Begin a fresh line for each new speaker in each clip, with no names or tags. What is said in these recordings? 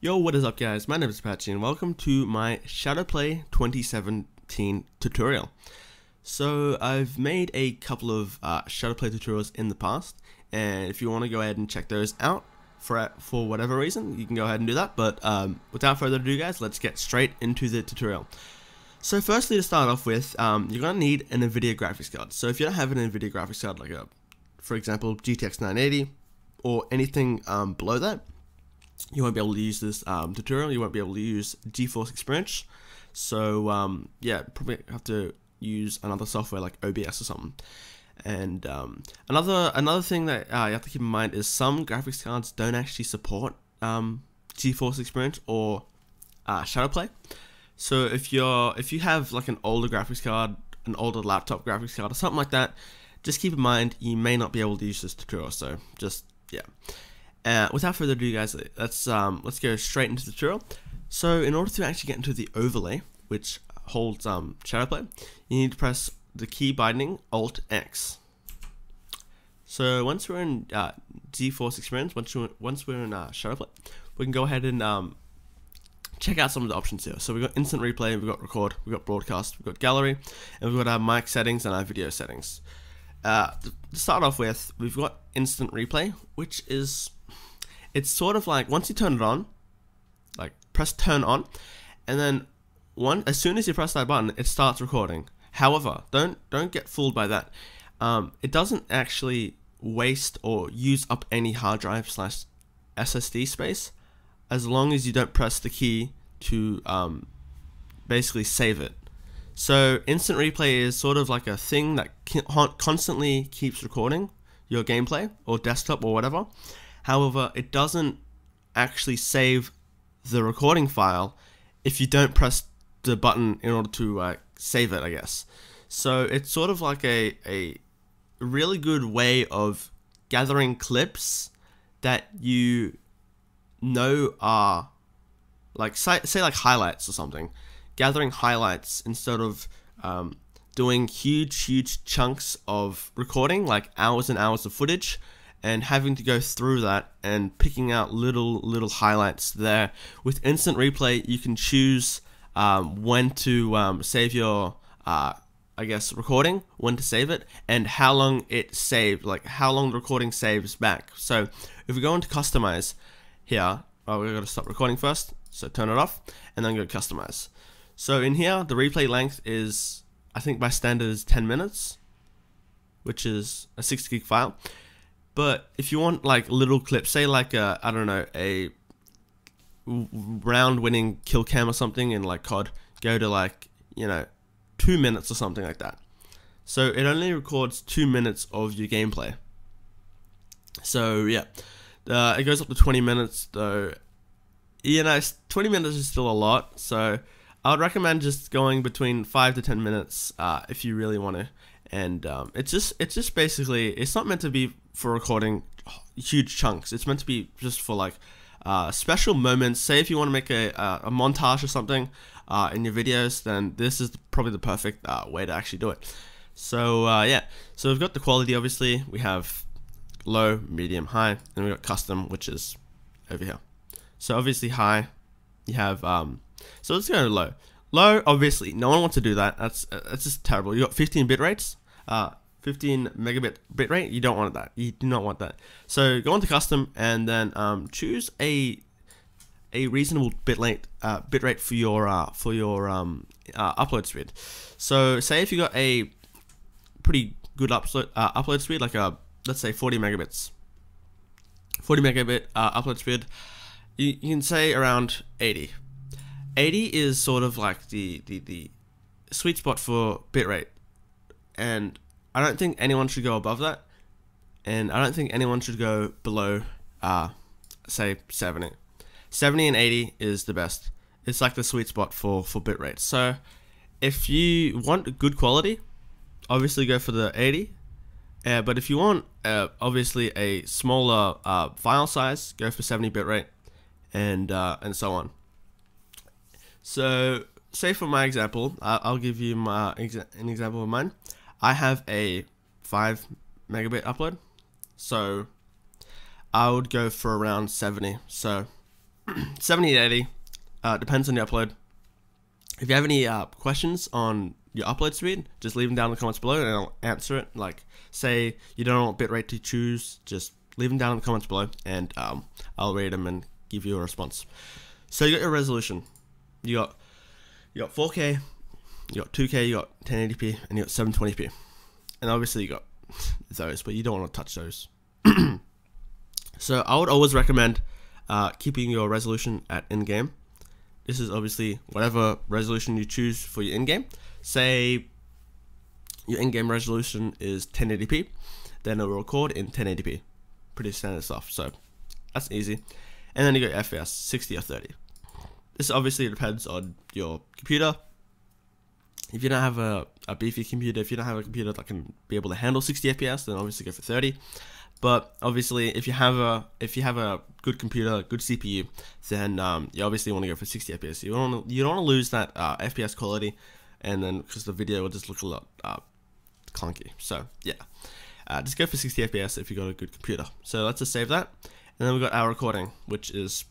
Yo, what is up guys? My name is Apache and welcome to my Shadowplay 2017 tutorial. So I've made a couple of uh, Shadowplay tutorials in the past and if you want to go ahead and check those out for for whatever reason, you can go ahead and do that. But um, without further ado guys, let's get straight into the tutorial. So firstly to start off with, um, you're going to need an NVIDIA graphics card. So if you don't have an NVIDIA graphics card like a, for example, GTX 980 or anything um, below that, you won't be able to use this um, tutorial. You won't be able to use GeForce Experience. So um, yeah, probably have to use another software like OBS or something. And um, another another thing that uh, you have to keep in mind is some graphics cards don't actually support um, GeForce Experience or uh, Shadowplay. So if you're if you have like an older graphics card, an older laptop graphics card or something like that, just keep in mind you may not be able to use this tutorial. So just yeah. Uh, without further ado, guys, let's um, let's go straight into the tutorial. So, in order to actually get into the overlay, which holds um, Shadowplay, you need to press the key binding Alt X. So once we're in uh, GeForce Experience, once we're, once we're in uh, Shadowplay, we can go ahead and um, check out some of the options here. So we've got instant replay, we've got record, we've got broadcast, we've got gallery, and we've got our mic settings and our video settings. Uh, to start off with, we've got instant replay, which is it's sort of like once you turn it on, like press turn on, and then one as soon as you press that button, it starts recording. However, don't don't get fooled by that. Um, it doesn't actually waste or use up any hard drive slash SSD space as long as you don't press the key to um, basically save it. So instant replay is sort of like a thing that constantly keeps recording your gameplay or desktop or whatever. However, it doesn't actually save the recording file if you don't press the button in order to uh, save it, I guess. So it's sort of like a, a really good way of gathering clips that you know are like say, say like highlights or something gathering highlights instead of um, doing huge huge chunks of recording like hours and hours of footage and having to go through that and picking out little little highlights there. With instant replay, you can choose um, when to um, save your, uh, I guess, recording, when to save it, and how long it saved, like how long the recording saves back. So if we go into customize here, well, we're to stop recording first, so turn it off, and then go customize. So in here, the replay length is, I think by standard is 10 minutes, which is a 60 gig file. But if you want like little clips, say like a I don't know a round winning kill cam or something in like COD, go to like you know two minutes or something like that. So it only records two minutes of your gameplay. So yeah, uh, it goes up to 20 minutes though. You know, 20 minutes is still a lot. So I would recommend just going between five to 10 minutes uh, if you really want to. And um, it's just it's just basically it's not meant to be for recording huge chunks. It's meant to be just for like uh, special moments. Say if you want to make a, a, a montage or something uh, in your videos, then this is probably the perfect uh, way to actually do it. So uh, yeah, so we've got the quality. Obviously, we have low, medium, high, and we've got custom, which is over here. So obviously high, you have um. So let's go low. Low, obviously, no one wants to do that. That's that's just terrible. You got 15 bit rates. Uh, 15 megabit bitrate, you don't want that. You do not want that. So go into custom and then um, choose a a reasonable bitrate uh, bitrate for your uh, for your um, uh, upload speed. So say if you got a pretty good upload uh, upload speed, like a let's say 40 megabits, 40 megabit uh, upload speed, you, you can say around 80. 80 is sort of like the the, the sweet spot for bitrate, and I don't think anyone should go above that, and I don't think anyone should go below, uh, say 70. 70 and 80 is the best. It's like the sweet spot for for bit bitrate. So, if you want good quality, obviously go for the 80. Uh, but if you want uh, obviously a smaller uh, file size, go for 70 bitrate, and uh, and so on. So, say for my example, I'll give you my exa an example of mine. I have a 5 megabit upload, so I would go for around 70. So 7080 uh, depends on the upload. If you have any uh, questions on your upload speed, just leave them down in the comments below and I'll answer it. Like, say you don't know what bitrate to choose, just leave them down in the comments below and um, I'll read them and give you a response. So you got your resolution. You got you got 4K, you got 2K, you got 1080p, and you got 720p. And obviously you got those, but you don't want to touch those. so I would always recommend uh, keeping your resolution at in-game. This is obviously whatever resolution you choose for your in-game. Say your in-game resolution is 1080p, then it will record in 1080p. Pretty standard stuff. So that's easy. And then you got FPS, 60 or 30. This obviously depends on your computer. If you don't have a, a beefy computer, if you don't have a computer that can be able to handle 60 FPS, then obviously go for 30. But obviously, if you have a if you have a good computer, good CPU, then um, you obviously want to go for 60 FPS. You don't wanna, you don't want to lose that uh, FPS quality, and then because the video will just look a lot uh, clunky. So yeah, uh, just go for 60 FPS if you got a good computer. So let's just save that, and then we've got our recording, which is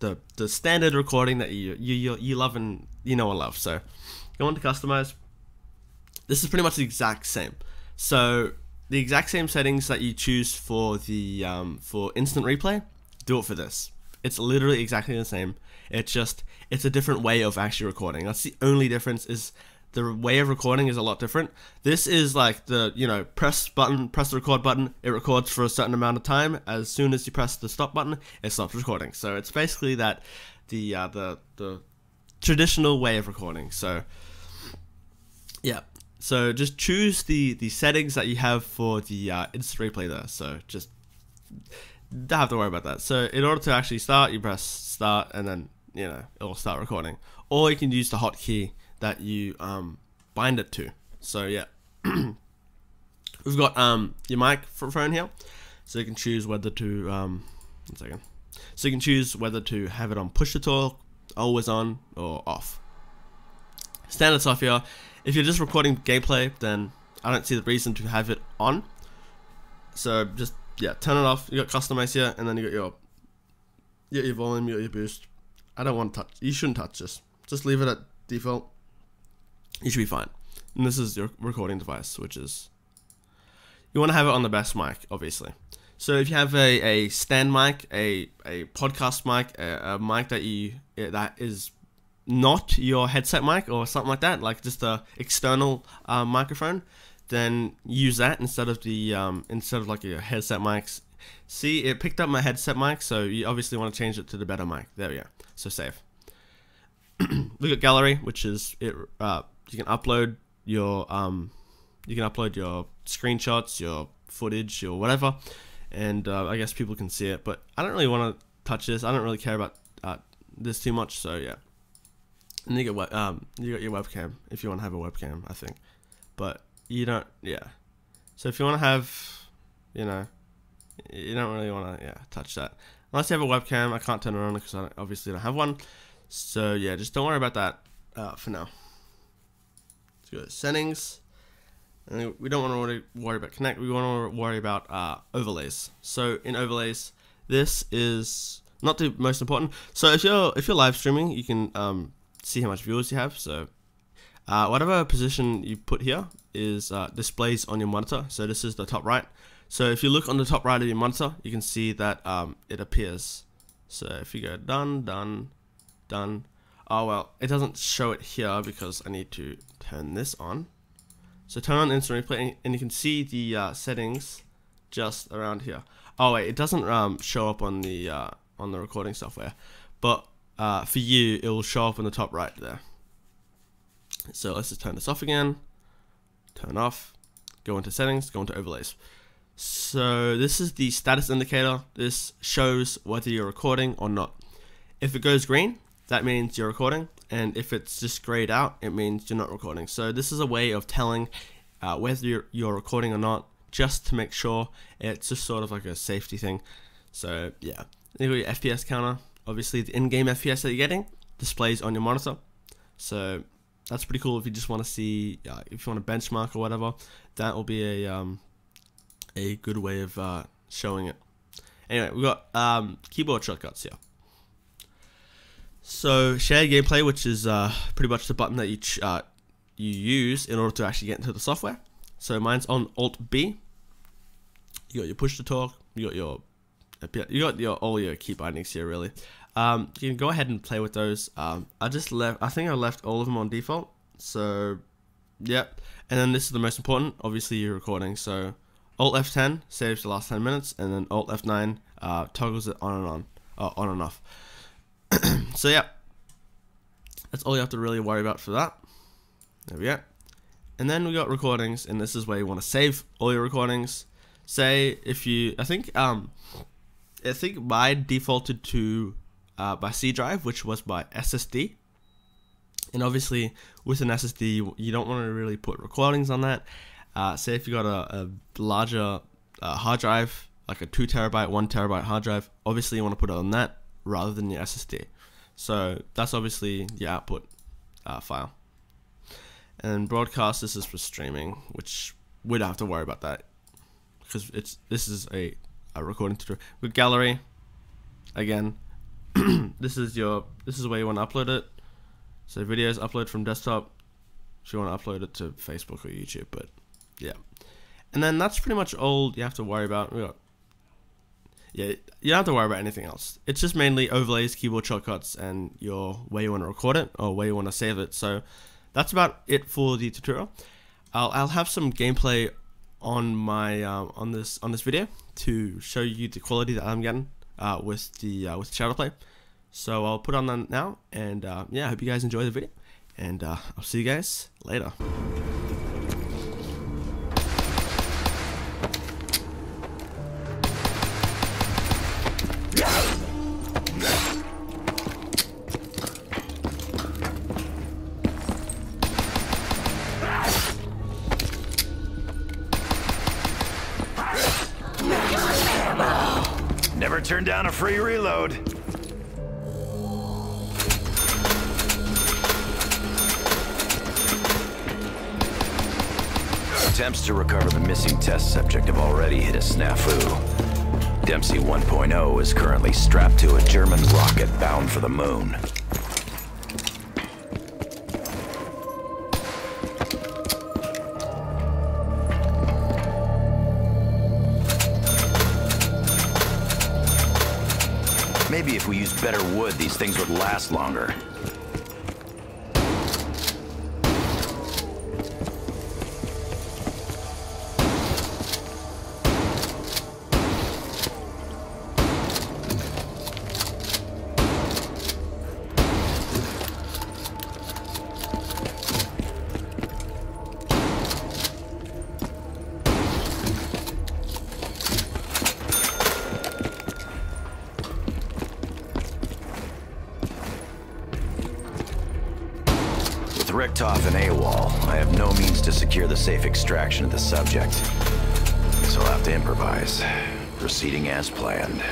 the the standard recording that you you you, you love and you know and love. So go on to customize. This is pretty much the exact same. So the exact same settings that you choose for the um, for instant replay, do it for this. It's literally exactly the same. It's just it's a different way of actually recording. That's the only difference is the way of recording is a lot different. This is like the you know press button, press the record button. It records for a certain amount of time. As soon as you press the stop button, it stops recording. So it's basically that the uh, the the traditional way of recording. So yeah, so just choose the the settings that you have for the uh, instant replay there. So just don't have to worry about that. So in order to actually start, you press start, and then you know it'll start recording. Or you can use the hotkey that you um, bind it to. So yeah, we've got um, your microphone here, so you can choose whether to um, one second. So you can choose whether to have it on push to talk, always on, or off. Standard here. If you're just recording gameplay, then I don't see the reason to have it on. So just yeah, turn it off. You got customize here, and then you got your you got your volume, you got your boost. I don't want to touch. You shouldn't touch this. Just leave it at default. You should be fine. And this is your recording device, which is you want to have it on the best mic, obviously. So if you have a, a stand mic, a, a podcast mic, a, a mic that you that is not your headset mic or something like that, like just a external uh, microphone, then use that instead of the um, instead of like your headset mics. See, it picked up my headset mic, so you obviously want to change it to the better mic. There we go. So save. Look at gallery, which is it. Uh, you can upload your um, you can upload your screenshots, your footage, or whatever, and uh, I guess people can see it. But I don't really want to touch this. I don't really care about uh, this too much. So yeah. And you get got um you got your webcam if you want to have a webcam, I think, but you don't. Yeah. So if you want to have, you know, you don't really want to yeah touch that unless you have a webcam. I can't turn it on because I obviously don't have one. So yeah, just don't worry about that uh, for now. Let's go to settings. And we don't want to worry about connect. We want to worry about uh, overlays. So in overlays, this is not the most important. So if you're if you're live streaming, you can um, see how much viewers you have. So uh, whatever position you put here is uh, displays on your monitor. So this is the top right. So if you look on the top right of your monitor, you can see that um, it appears. So if you go done, done, done. Oh well, it doesn't show it here because I need to turn this on. So turn on instant replay and you can see the uh, settings just around here. Oh wait, it doesn't um, show up on the uh, on the recording software, but uh, for you, it will show up in the top right there. So let's just turn this off again, turn off, go into settings, go into overlays. So this is the status indicator. This shows whether you're recording or not. If it goes green, that means you're recording. And if it's just grayed out, it means you're not recording. So this is a way of telling uh, whether you're, you're recording or not, just to make sure it's just sort of like a safety thing. So yeah, you got your FPS counter, obviously the in-game FPS that you're getting displays on your monitor. So that's pretty cool if you just want to see, uh, if you want to benchmark or whatever, that will be a um, a good way of uh, showing it. Anyway, we've got um, keyboard shortcuts here. So share gameplay, which is uh, pretty much the button that you uh, you use in order to actually get into the software. So mine's on Alt B. You got your push to talk. You got your you got your all your key bindings here really. Um, you can go ahead and play with those. Um, I just left. I think I left all of them on default. So, yep. And then this is the most important. Obviously, you're recording. So, Alt F10 saves the last 10 minutes, and then Alt F9 uh, toggles it on and on, uh, on and off. so yeah, that's all you have to really worry about for that. There we go. And then we got recordings, and this is where you want to save all your recordings. Say if you, I think, um, I think mine defaulted to uh, by C drive, which was by SSD. And obviously, with an SSD, you don't want to really put recordings on that. Uh, say if you got a, a larger uh, hard drive, like a two terabyte, one terabyte hard drive, obviously you want to put it on that rather than your SSD. So that's obviously the output uh, file. And broadcast, this is for streaming, which we don't have to worry about that because it's this is a, a recording tutorial. With gallery, again, this is your this is where you want to upload it. So videos upload from desktop. If you want to upload it to Facebook or YouTube, but yeah. And then that's pretty much all you have to worry about. We got yeah, you don't have to worry about anything else. It's just mainly overlays, keyboard shortcuts, and your where you want to record it or where you want to save it. So that's about it for the tutorial. I'll, I'll have some gameplay on my uh, on this on this video to show you the quality that I'm getting uh, with the uh, with Shadowplay. So I'll put on that now, and uh, yeah, I hope you guys enjoy the video, and uh, I'll see you guys later.
Attempts to recover the missing test subject have already hit a snafu. Dempsey 1.0 is currently strapped to a German rocket bound for the moon. Maybe if we used better wood, these things would last longer. Richtofen AWOL, I have no means to secure the safe extraction of the subject. Guess I'll have to improvise, proceeding as planned.